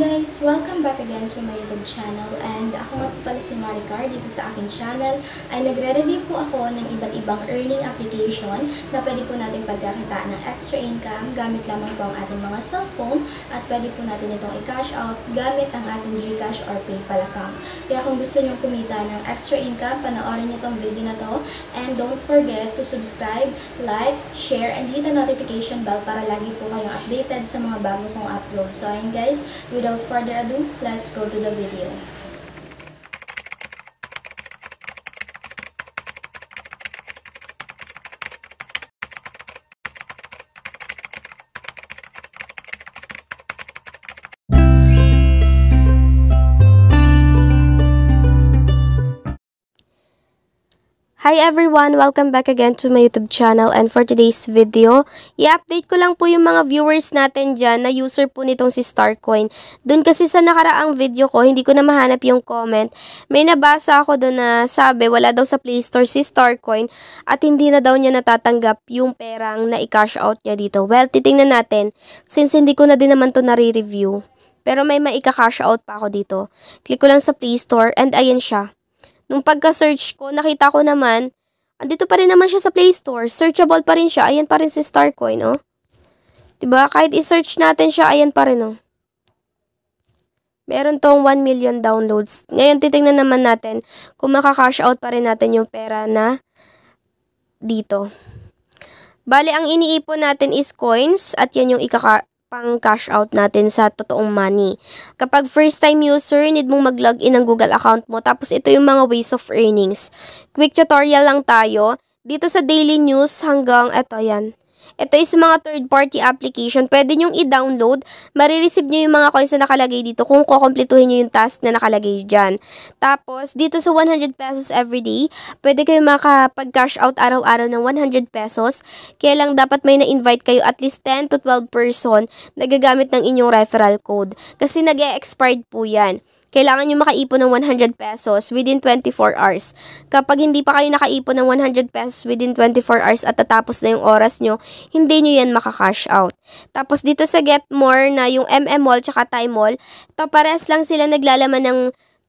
guys! Welcome back again to my YouTube channel and ako nga po pala si Maricar dito sa aking channel ay nagre-review po ako ng iba't ibang earning application na pwede po natin pagkakitaan ng extra income gamit lamang po ang ating mga cellphone at pwede po natin itong i-cash out gamit ang ating Gcash or PayPal account. Kaya kung gusto nyo kumita ng extra income, panoorin nyo itong video na to and don't forget to subscribe, like, share, and hit the notification bell para lagi po kayong updated sa mga bago kong upload. So ayun guys, without further ado, let's go to the video. Hi everyone! Welcome back again to my YouTube channel and for today's video, i-update ko lang po yung mga viewers natin dyan na user po nitong si Starcoin. Doon kasi sa nakaraang video ko, hindi ko na mahanap yung comment. May nabasa ako doon na sabi wala daw sa Play Store si Starcoin at hindi na daw niya natatanggap yung perang na i-cash out niya dito. Well, titingnan natin since hindi ko na din naman to nare-review. Pero may maika-cash out pa ako dito. Click ko lang sa Play Store and ayan siya. Nung pagka-search ko, nakita ko naman, andito pa rin naman siya sa Play Store. Searchable pa rin siya. Ayan pa rin si Starcoin, oh. Diba? Kahit i-search natin siya, ayan pa rin, oh. Meron tong 1 million downloads. Ngayon, titingnan naman natin kung makaka-cash out pa rin natin yung pera na dito. Bali, ang iniipon natin is coins at yan yung ikaka pang cash out natin sa totoong money. Kapag first time user, need mong mag-login ng Google account mo. Tapos ito yung mga ways of earnings. Quick tutorial lang tayo. Dito sa daily news hanggang, eto yan. Ito is mga third-party application. Pwede nyong i-download. Marireceive nyo yung mga coins na nakalagay dito kung kukompletuhin nyo yung task na nakalagay dyan. Tapos, dito sa 100 pesos everyday, pwede kayo makapag-cash out araw-araw ng 100 pesos. Kaya lang dapat may na-invite kayo at least 10 to 12 person na gagamit ng inyong referral code. Kasi nag-e-expired po yan kailangan nyo makaipon ng 100 pesos within 24 hours. Kapag hindi pa kayo nakaipon ng 100 pesos within 24 hours at tatapos na yung oras nyo, hindi nyo yan makakash out. Tapos dito sa Get More na yung MM Mall tsaka Time Mall, to pares lang sila naglalaman ng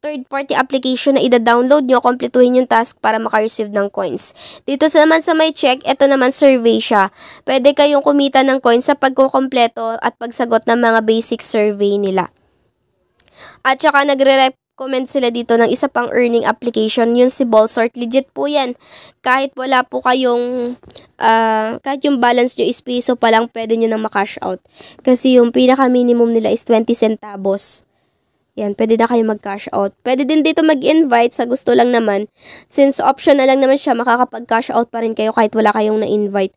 third-party application na ida-download nyo, kompletuhin yung task para maka-receive ng coins. Dito sa naman sa may check, ito naman survey siya. Pwede kayong kumita ng coins sa pagkukompleto at pagsagot ng mga basic survey nila. At saka nagre-recommend sila dito ng isa pang earning application, yun si Ballsort. Legit po yan. Kahit wala po kayong, uh, kahit yung balance nyo is piso pa lang, pwede nyo nang makash out. Kasi yung pinaka-minimum nila is 20 centavos. Yan, pwede na kayo mag-cash out. Pwede din dito mag-invite sa gusto lang naman. Since option na lang naman siya, makakapag-cash out pa rin kayo kahit wala kayong na-invite.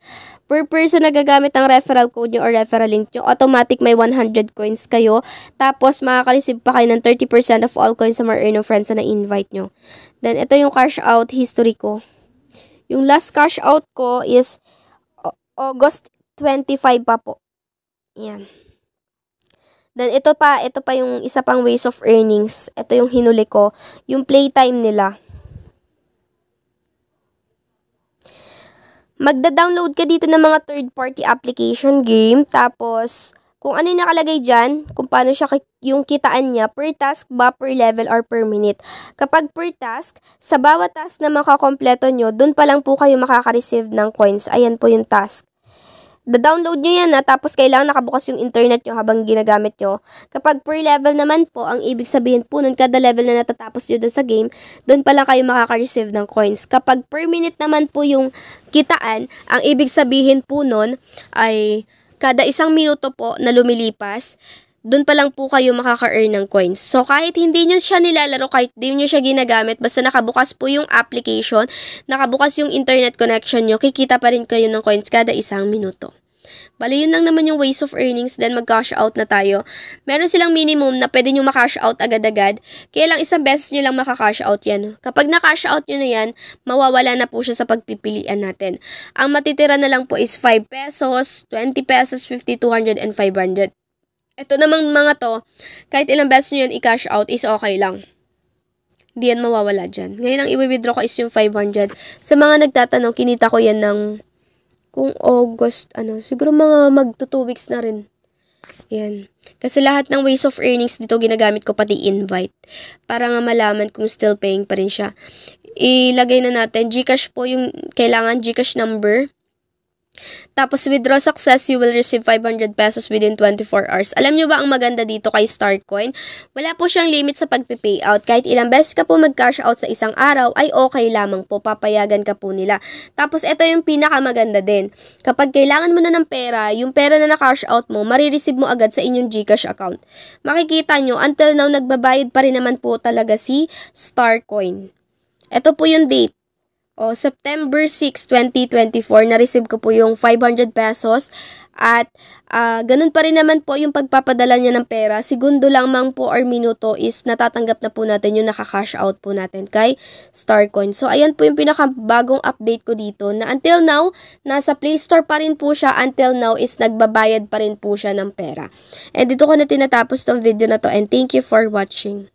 Per person na gagamit ng referral code nyo or referral link nyo, automatic may 100 coins kayo. Tapos, makaka-receive pa kayo ng 30% of all coins sa mga earn friends na na-invite nyo. Then, ito yung cash out history ko. Yung last cash out ko is August 25 pa po. Yan. Then, ito pa, ito pa yung isa pang ways of earnings. Ito yung hinuli ko. Yung playtime nila. Magda-download ka dito ng mga third-party application game. Tapos, kung ano yung nakalagay dyan, kung paano siya yung kitaan niya, per task ba, per level, or per minute. Kapag per task, sa bawat task na makakompleto nyo, dun pa lang po kayo makaka-receive ng coins. Ayan po yung task. Da-download nyo yan na tapos kailangan nakabukas yung internet nyo habang ginagamit nyo. Kapag per level naman po, ang ibig sabihin po nun, kada level na natatapos nyo sa game, doon pa lang kayo makaka-receive ng coins. Kapag per minute naman po yung kitaan, ang ibig sabihin po nun ay kada isang minuto po na lumilipas, doon pa lang po kayo makaka-earn ng coins. So, kahit hindi nyo siya nilalaro, kahit hindi nyo siya ginagamit, basta nakabukas po yung application, nakabukas yung internet connection nyo, kikita pa rin kayo ng coins kada isang minuto. Bali, yun lang naman yung ways of earnings, then mag-cash out na tayo. Meron silang minimum na pwede nyo makash out agad-agad, kaya lang isang beses nyo lang makacash out yan. Kapag na-cash out nyo na yan, mawawala na po siya sa pagpipilian natin. Ang matitira na lang po is 5 pesos, 20 pesos, 50, 200, and 500. Ito namang mga to, kahit ilang beses nyo yan i-cash out is okay lang. Hindi yan mawawala dyan. Ngayon ang i-withdraw ko is yung 500. Sa mga nagtatanong, kinita ko yan ng kung August, ano, siguro mga magto 2 weeks na rin. Yan. Kasi lahat ng ways of earnings dito ginagamit ko pati invite. Para nga malaman kung still paying pa rin siya. Ilagay na natin, Gcash po yung kailangan Gcash number. Tapos, withdraw success, you will receive 500 pesos within 24 hours. Alam nyo ba ang maganda dito kay Starcoin? Wala po siyang limit sa pagpipayout. Kahit ilang beses ka po mag-cash out sa isang araw, ay okay lamang po. Papayagan ka po nila. Tapos, ito yung pinakamaganda din. Kapag kailangan mo na ng pera, yung pera na na-cash out mo, marireceive mo agad sa inyong Gcash account. Makikita nyo, until now, nagbabayad pa rin naman po talaga si Starcoin. Ito po yung date. O, September 6, 2024, na-receive ko po yung 500 pesos. At, uh, ganun pa rin naman po yung pagpapadala niya ng pera. Segundo lamang po or minuto is natatanggap na po natin yung nakaka-cash out po natin kay Starcoin. So, ayan po yung pinakabagong update ko dito na until now, nasa Play Store pa rin po siya. Until now is nagbabayad pa rin po siya ng pera. And dito ko na tinatapos tong video na to and thank you for watching.